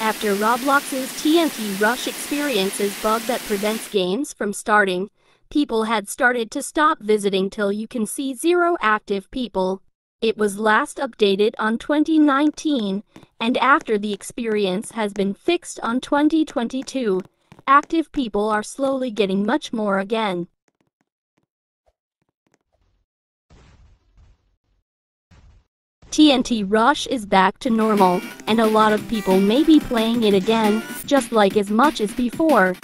After Roblox's TNT Rush experiences bug that prevents games from starting, people had started to stop visiting till you can see zero active people. It was last updated on 2019, and after the experience has been fixed on 2022, active people are slowly getting much more again. TNT Rush is back to normal, and a lot of people may be playing it again, just like as much as before.